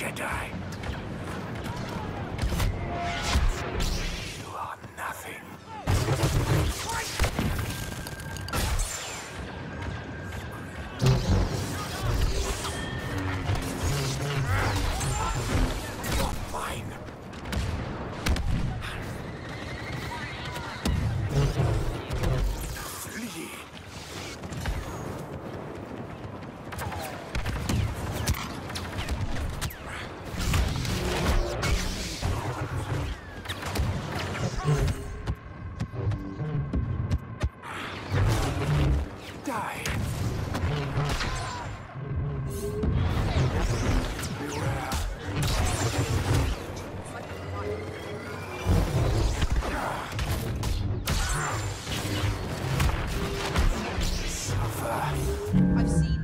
Jedi. die. I've seen